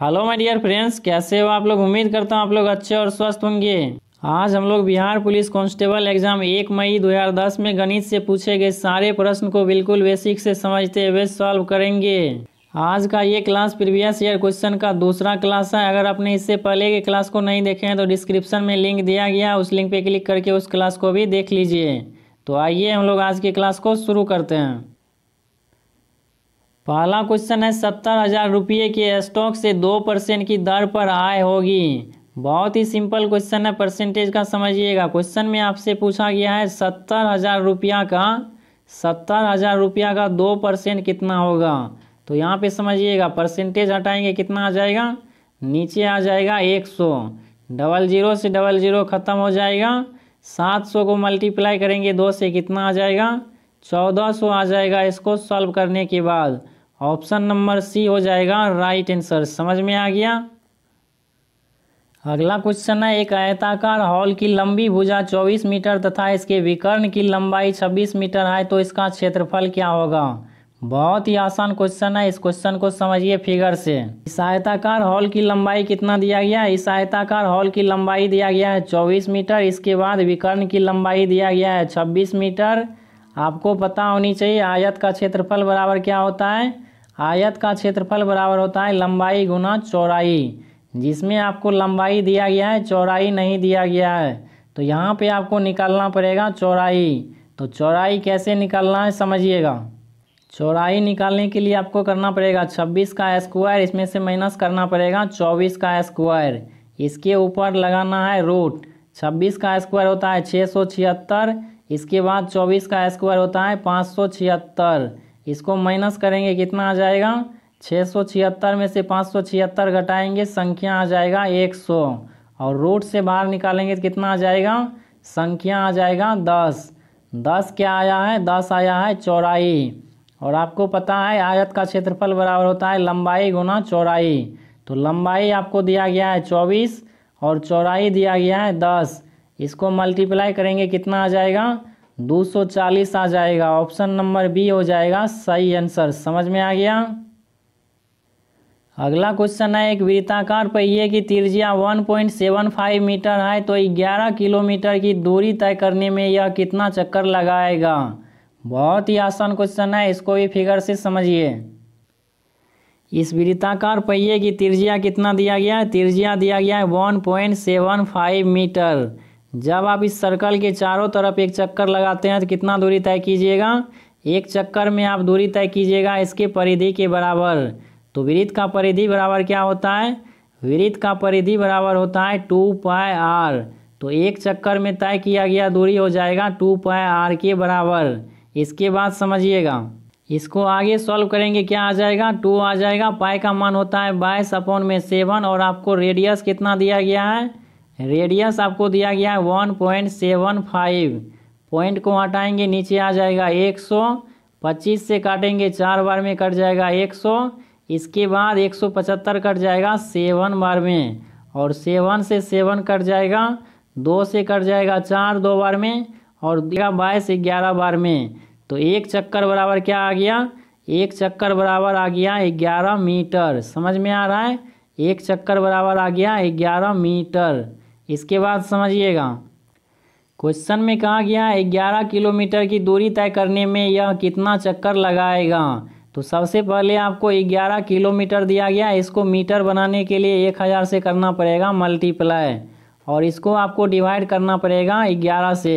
Hello my dear friends कैसे हो आप लोग? उम्मीद करता हूँ आप लोग अच्छे और स्वस्थ होंगे। आज हम लोग बिहार पुलिस कांस्टेबल एग्ज़ाम एक मई 2010 में गणित से पूछे गए सारे प्रश्न को बिल्कुल बेसिक से समझते हुए सॉल्व करेंगे। आज का ये क्लास प्रीवियस ईयर क्वेश्चन का दूसरा क्लास है। अगर आपने इससे पहले के क्लास को नहीं देखे हैं तो डिस्क्रिप्शन में लिंक दिया गया उस लिंक पे क्लिक करके उस क्लास को भी देख लीजिए। तो आइए हम लोग आज की क्लास को शुरू करते हैं। पहला क्वेश्चन है, सत्तर हज़ार रुपये के स्टॉक से दो परसेंट की दर पर आय होगी। बहुत ही सिंपल क्वेश्चन है, परसेंटेज का समझिएगा। क्वेश्चन में आपसे पूछा गया है, सत्तर हज़ार रुपया का, सत्तर हज़ार रुपया का दो परसेंट कितना होगा? तो यहाँ पे समझिएगा, परसेंटेज हटाएँगे, कितना आ जाएगा? नीचे आ जाएगा एक सौ। डबल ज़ीरो से डबल ज़ीरो ख़त्म हो जाएगा। सात सौ को मल्टीप्लाई करेंगे, दो से कितना आ जाएगा? चौदह सौ आ जाएगा इसको सॉल्व करने के बाद। ऑप्शन नंबर सी हो जाएगा राइट आंसर समझ में आ गया? अगला क्वेश्चन है, एक आयताकार हॉल की लंबी भुजा 24 मीटर तथा इसके विकर्ण की लंबाई 26 मीटर है तो इसका क्षेत्रफल क्या होगा? बहुत ही आसान क्वेश्चन है, इस क्वेश्चन को समझिए फिगर से। इस आयताकार हॉल की लंबाई कितना दिया गया है? इस आयताकार हॉल की लंबाई दिया गया है 24 मीटर, इसके बाद विकर्ण की लंबाई दिया गया है 26 मीटर। आपको पता होनी चाहिए, आयत का क्षेत्रफल बराबर क्या होता है? आयत का क्षेत्रफल बराबर होता है लंबाई गुना चौड़ाई। जिसमें आपको लंबाई दिया गया है, चौड़ाई नहीं दिया गया है। तो यहाँ पे आपको निकालना पड़ेगा चौड़ाई। तो चौड़ाई कैसे निकालना है समझिएगा। चौड़ाई निकालने के लिए आपको करना पड़ेगा छब्बीस का स्क्वायर, इसमें से माइनस करना पड़ेगा चौबीस का स्क्वायर। इसके ऊपर लगाना है रूट। छब्बीस का स्क्वायर होता है छः सौ छिहत्तर इसके बाद चौबीस का स्क्वायर होता है पाँच सौ छिहत्तर। इसको माइनस करेंगे, कितना आ जाएगा? छः सौ छिहत्तर में से पाँच सौ छिहत्तर घटाएँगे, संख्या आ जाएगा एक सौ। और रूट से बाहर निकालेंगे तो कितना आ जाएगा? संख्या आ जाएगा दस। दस क्या आया है? दस आया है चौड़ाई। और आपको पता है, आयत का क्षेत्रफल बराबर होता है लंबाई गुना चौड़ाई। तो लंबाई आपको दिया गया है चौबीस और चौड़ाई दिया गया है दस। इसको मल्टीप्लाई करेंगे कितना आ जाएगा? दो सौ चालीस आ जाएगा। ऑप्शन नंबर बी हो जाएगा सही आंसर समझ में आ गया? अगला क्वेश्चन है, एक वृत्ताकार पहिए की त्रिज्या 1.75 मीटर है तो 11 किलोमीटर की दूरी तय करने में यह कितना चक्कर लगाएगा? बहुत ही आसान क्वेश्चन है, इसको भी फिगर से समझिए। इस वृत्ताकार पहिए की त्रिज्या कितना दिया गया है? त्रिज्या दिया गया है 1.75 मीटर। जब आप इस सर्कल के चारों तरफ़ एक चक्कर लगाते हैं तो कितना दूरी तय कीजिएगा? एक चक्कर में आप दूरी तय कीजिएगा इसके परिधि के बराबर। तो वृत्त का परिधि बराबर क्या होता है? वृत्त का परिधि बराबर होता है टू पाई आर। तो एक चक्कर में तय किया गया दूरी हो जाएगा टू पाई आर के बराबर। इसके बाद समझिएगा। इसको आगे सॉल्व करेंगे, क्या आ जाएगा? टू आ जाएगा। पाई का मान होता है बाईस अपॉन में सेवन और आपको रेडियस कितना दिया गया है? रेडियस आपको दिया गया है one point seven five. Point को हटाएँगे, नीचे आ जाएगा एक सौ। पच्चीस से काटेंगे, चार बार में कट जाएगा एक सौ। इसके बाद एक सौ पचहत्तर कट जाएगा सेवन बार में। और सेवन से सेवन कट जाएगा, दो से कट जाएगा चार दो बार में। और बाईस ग्यारह बार में। तो एक चक्कर बराबर क्या आ गया? एक चक्कर बराबर आ गया ग्यारह मीटर। समझ में आ रहा है? एक चक्कर बराबर आ गया ग्यारह मीटर। इसके बाद समझिएगा। क्वेश्चन में कहा गया है, ग्यारह किलोमीटर की दूरी तय करने में यह कितना चक्कर लगाएगा? तो सबसे पहले आपको ग्यारह किलोमीटर दिया गया इसको मीटर बनाने के लिए एक हज़ार से करना पड़ेगा, मल्टीप्लाई। और इसको आपको डिवाइड करना पड़ेगा ग्यारह से।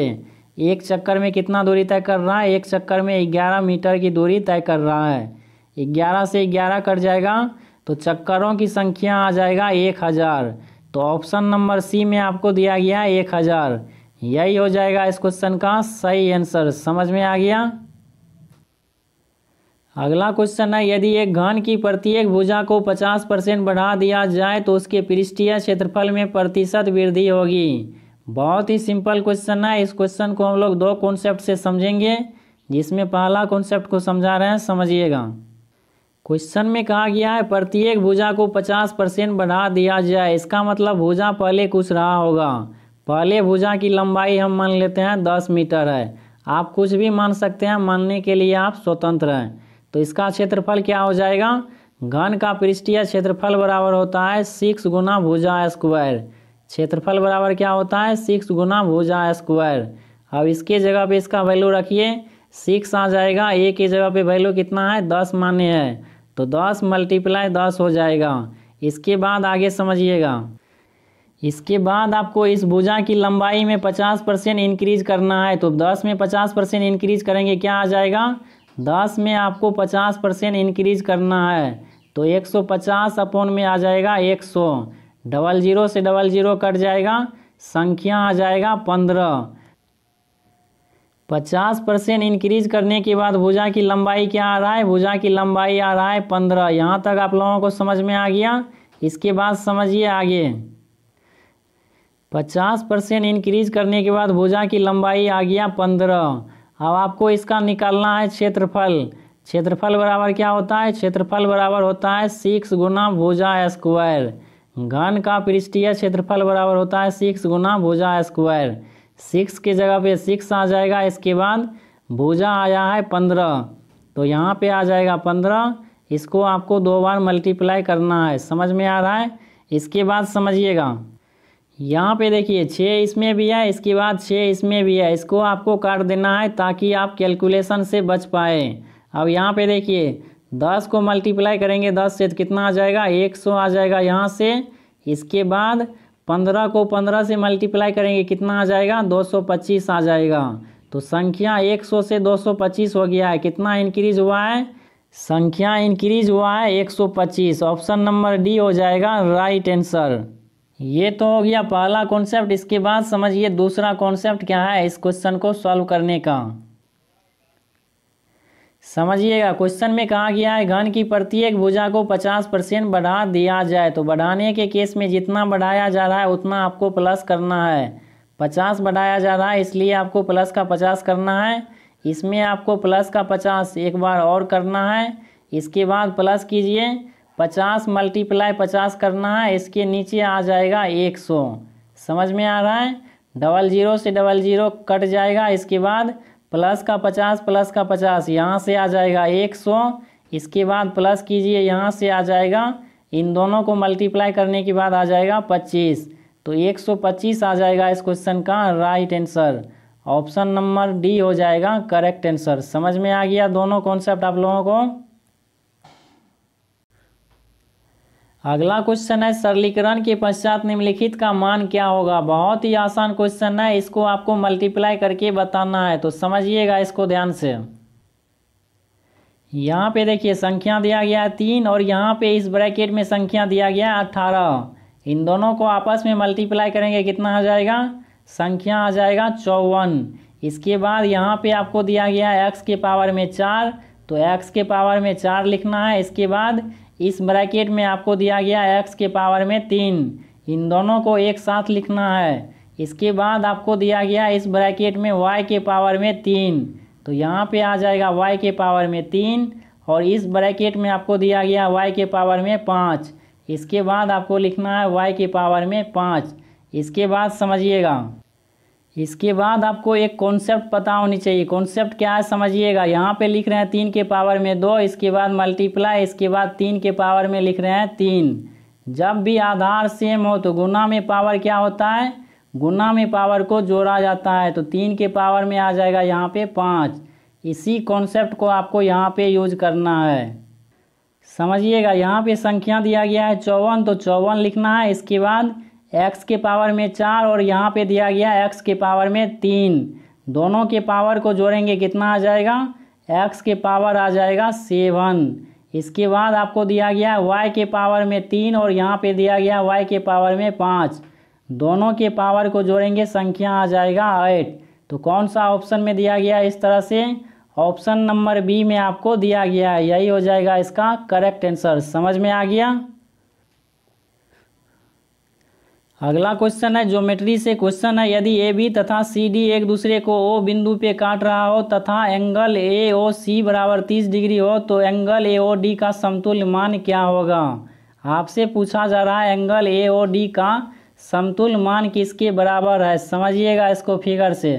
एक चक्कर में कितना दूरी तय कर रहा है? एक चक्कर में ग्यारह मीटर की दूरी तय कर रहा है। ग्यारह से ग्यारह कट जाएगा तो चक्करों की संख्या आ जाएगा एक हज़ार। तो ऑप्शन नंबर सी में आपको दिया गया एक हज़ार। यही हो जाएगा इस क्वेश्चन का सही आंसर। समझ में आ गया? अगला क्वेश्चन है, यदि एक घन की प्रत्येक भुजा को 50 परसेंट बढ़ा दिया जाए तो उसके पृष्ठीय क्षेत्रफल में प्रतिशत वृद्धि होगी। बहुत ही सिंपल क्वेश्चन है। इस क्वेश्चन को हम लोग दो कॉन्सेप्ट से समझेंगे, जिसमें पहला कॉन्सेप्ट को समझा रहे हैं, समझिएगा। क्वेश्चन में कहा गया है, प्रत्येक भुजा को 50 परसेंट बढ़ा दिया जाए। इसका मतलब भुजा पहले कुछ रहा होगा। पहले भुजा की लंबाई हम मान लेते हैं 10 मीटर है। आप कुछ भी मान सकते हैं, मानने के लिए आप स्वतंत्र हैं। तो इसका क्षेत्रफल क्या हो जाएगा? घन का पृष्ठीय क्षेत्रफल बराबर होता है सिक्स गुना भुजा स्क्वायर। क्षेत्रफल बराबर क्या होता है? सिक्स गुना भुजा स्क्वायर। अब इसके जगह पे इसका वैल्यू रखिए। सिक्स आ जाएगा। ए की जगह पे वैल्यू कितना है? दस मान्य है। तो दस मल्टीप्लाई दस हो जाएगा। इसके बाद आगे समझिएगा। इसके बाद आपको इस भुजा की लंबाई में पचास परसेंट इंक्रीज करना है। तो दस में पचास परसेंट इंक्रीज करेंगे, क्या आ जाएगा? दस में आपको पचास परसेंट इंक्रीज करना है। तो एक सौ पचास अपोन में आ जाएगा एक सौ। डबल ज़ीरो से डबल ज़ीरो कट जाएगा। संख्या आ जाएगा पंद्रह। पचास परसेंट इंक्रीज करने के बाद भुजा की लंबाई क्या आ रहा है? भुजा की लंबाई आ रहा है पंद्रह। यहाँ तक आप लोगों को समझ में आ गया? इसके बाद समझिए आगे। पचास परसेंट इंक्रीज करने के बाद भुजा की लंबाई आ गया पंद्रह। अब आपको इसका निकालना है क्षेत्रफल। क्षेत्रफल बराबर क्या होता है? क्षेत्रफल बराबर होता है सिक्स गुना भुजा स्क्वायर घन का पृष्ठीय क्षेत्रफल बराबर होता है सिक्स गुना भुजा स्क्वायर सिक्स की जगह पे सिक्स आ जाएगा, इसके बाद भुजा आया है पंद्रह। तो यहाँ पे आ जाएगा पंद्रह। इसको आपको दो बार मल्टीप्लाई करना है। समझ में आ रहा है? इसके बाद समझिएगा। यहाँ पे देखिए, छः इसमें भी है, इसके बाद छः इसमें भी है। इसको आपको काट देना है ताकि आप कैलकुलेशन से बच पाए। अब यहाँ पे देखिए, दस को मल्टीप्लाई करेंगे, दस से कितना आ जाएगा? एक सौ आ जाएगा यहाँ से। इसके बाद पंद्रह को पंद्रह से मल्टीप्लाई करेंगे, कितना आ जाएगा? दो सौ पच्चीस आ जाएगा। तो संख्या एक सौ से दो सौ पच्चीस हो गया है। कितना इंक्रीज हुआ है? संख्या इंक्रीज हुआ है एक सौ पच्चीस। ऑप्शन नंबर डी हो जाएगा राइट आंसर ये तो हो गया पहला कॉन्सेप्ट इसके बाद समझिए दूसरा कॉन्सेप्ट क्या है इस क्वेश्चन को सॉल्व करने का। समझिएगा, क्वेश्चन में कहा गया है, घन की प्रत्येक भुजा को 50 परसेंट बढ़ा दिया जाए। तो बढ़ाने के केस में जितना बढ़ाया जा रहा है, उतना आपको प्लस करना है। 50 बढ़ाया जा रहा है, इसलिए आपको प्लस का 50 करना है। इसमें आपको प्लस का 50 एक बार और करना है। इसके बाद प्लस कीजिए, पचास मल्टीप्लाई पचास करना है, इसके नीचे आ जाएगा एक सौ। समझ में आ रहा है? डबल ज़ीरो से डबल ज़ीरो कट जाएगा, इसके बाद प्लस का पचास, प्लस का पचास, यहाँ से आ जाएगा एक सौ। इसके बाद प्लस कीजिए, यहाँ से आ जाएगा। इन दोनों को मल्टीप्लाई करने के बाद आ जाएगा पच्चीस। तो एक सौ पच्चीस आ जाएगा इस क्वेश्चन का right answer. Option number D हो जाएगा करेक्ट आंसर। समझ में आ गया दोनों कॉन्सेप्ट आप लोगों को? अगला क्वेश्चन है, सरलीकरण के पश्चात निम्नलिखित का मान क्या होगा? बहुत ही आसान क्वेश्चन है, इसको आपको मल्टीप्लाई करके बताना है तो समझिएगा इसको ध्यान से। यहाँ पे देखिए, संख्या दिया गया है तीन, और यहाँ पे इस ब्रैकेट में संख्या दिया गया है अट्ठारह इन दोनों को आपस में मल्टीप्लाई करेंगे, कितना आ जाएगा? संख्या आ जाएगा चौवन। इसके बाद यहाँ पे आपको दिया गया है एक्स के पावर में चार तो एक्स के पावर में चार लिखना है, इसके बाद इस ब्रैकेट में आपको दिया गया एक्स के पावर में तीन। इन दोनों को एक साथ लिखना है। इसके बाद आपको दिया गया इस ब्रैकेट में वाई के पावर में तीन। तो यहाँ पे आ जाएगा वाई के पावर में तीन और इस ब्रैकेट में आपको दिया गया वाई के पावर में पाँच। इसके बाद आपको लिखना है वाई के पावर में पाँच। इसके बाद समझिएगा। इसके बाद आपको एक कॉन्सेप्ट पता होनी चाहिए। कॉन्सेप्ट क्या है समझिएगा। यहाँ पे लिख रहे हैं तीन के पावर में दो, इसके बाद मल्टीप्लाई इसके बाद तीन के पावर में लिख रहे हैं तीन। जब भी आधार सेम हो तो गुना में पावर क्या होता है? गुना में पावर को जोड़ा जाता है तो तीन के पावर में आ जाएगा यहाँ पे पाँच। इसी कॉन्सेप्ट को आपको यहाँ पे यूज़ करना है। समझिएगा, यहाँ पे संख्या दिया गया है चौवन तो चौवन लिखना है। इसके बाद एक्स के पावर में चार और यहाँ पे दिया गया एक्स के पावर में तीन। दोनों के पावर को जोड़ेंगे कितना आ जाएगा? एक्स के पावर आ जाएगा सेवन। इसके बाद आपको दिया गया वाई के पावर में तीन और यहाँ पे दिया गया वाई के पावर में पाँच। दोनों के पावर को जोड़ेंगे, संख्या आ जाएगा एट तो कौन सा ऑप्शन में दिया गया इस तरह से? ऑप्शन नंबर बी में आपको दिया गया है। यही हो जाएगा इसका करेक्ट आंसर समझ में आ गया? अगला क्वेश्चन है, ज्योमेट्री से क्वेश्चन है, यदि ए, बी तथा सी, डी एक दूसरे को ओ बिंदु पे काट रहा हो तथा एंगल ए ओ सी बराबर तीस डिग्री हो तो एंगल ए ओ डी का समतुल्य मान क्या होगा? आपसे पूछा जा रहा है, एंगल ए ओ डी का समतुल्य मान किसके बराबर है? समझिएगा इसको फिगर से।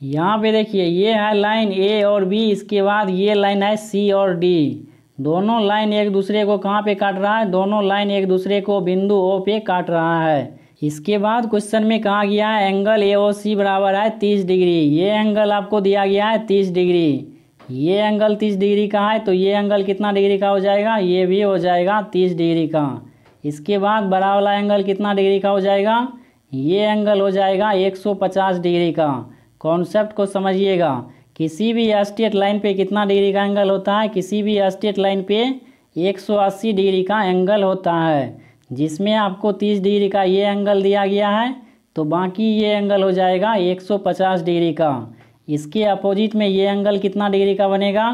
यहाँ पे देखिए, ये है लाइन ए और बी, इसके बाद ये लाइन है सी और डी। दोनों लाइन एक दूसरे को कहाँ पे काट रहा है? दोनों लाइन एक दूसरे को बिंदु ओ पे काट रहा है। इसके बाद क्वेश्चन में कहा गया है, एंगल ए ओ सी बराबर है तीस डिग्री। ये एंगल आपको दिया गया है तीस डिग्री। ये एंगल तीस डिग्री का है तो ये एंगल कितना डिग्री का हो जाएगा? ये भी हो जाएगा तीस डिग्री का। इसके बाद बड़ा वाला एंगल कितना डिग्री का हो जाएगा? ये एंगल हो जाएगा 150 डिग्री का। कॉन्सेप्ट को समझिएगा। किसी भी स्टेट लाइन पे कितना डिग्री का एंगल होता है? किसी भी स्टेट लाइन पे 180 डिग्री का एंगल होता है। जिसमें आपको 30 डिग्री का ये एंगल दिया गया है तो बाकी ये एंगल हो जाएगा 150 डिग्री का। इसके अपोजिट में ये एंगल कितना डिग्री का बनेगा?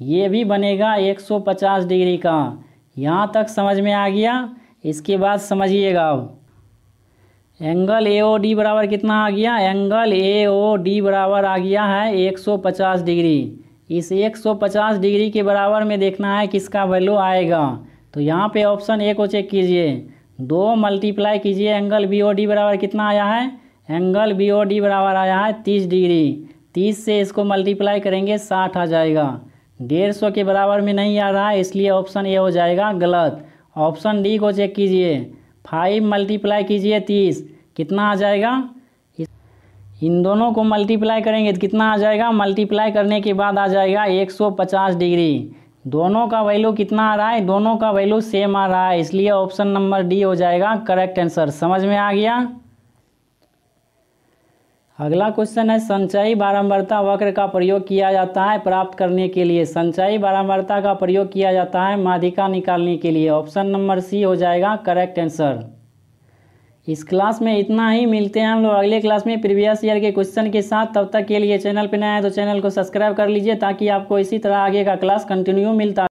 ये भी बनेगा 150 डिग्री का। यहाँ तक समझ में आ गया? इसके बाद समझिएगा। अब एंगल ए ओ डी बराबर कितना आ गया? एंगल ए ओ डी बराबर आ गया है 150 डिग्री। इस 150 डिग्री के बराबर में देखना है किसका वैल्यू आएगा। तो यहाँ पे ऑप्शन ए को चेक कीजिए। दो मल्टीप्लाई कीजिए। एंगल बी ओ डी बराबर कितना आया है? एंगल बी ओ डी बराबर आया है तीस डिग्री। तीस से इसको मल्टीप्लाई करेंगे साठ आ जाएगा। डेढ़ सौ के बराबर में नहीं आ रहा है, इसलिए ऑप्शन ए हो जाएगा गलत। ऑप्शन डी को चेक कीजिए। फाइव मल्टीप्लाई कीजिए तीस। कितना आ जाएगा? इन दोनों को मल्टीप्लाई करेंगे तो कितना आ जाएगा? मल्टीप्लाई करने के बाद आ जाएगा 150 डिग्री। दोनों का वैल्यू कितना आ रहा है? दोनों का वैल्यू सेम आ रहा है, इसलिए ऑप्शन नंबर डी हो जाएगा करेक्ट आंसर। समझ में आ गया? अगला क्वेश्चन है, संचयी बारंबारता वक्र का प्रयोग किया जाता है प्राप्त करने के लिए। संचयी बारंबारता का प्रयोग किया जाता है माध्यिका निकालने के लिए। ऑप्शन नंबर सी हो जाएगा, करेक्ट आंसर। इस क्लास में इतना ही। मिलते हैं हम लोग अगले क्लास में प्रीवियस ईयर के क्वेश्चन के साथ। तब तक के लिए चैनल पर नया है तो चैनल को सब्सक्राइब कर लीजिए ताकि आपको इसी तरह आगे का क्लास कंटिन्यू मिलता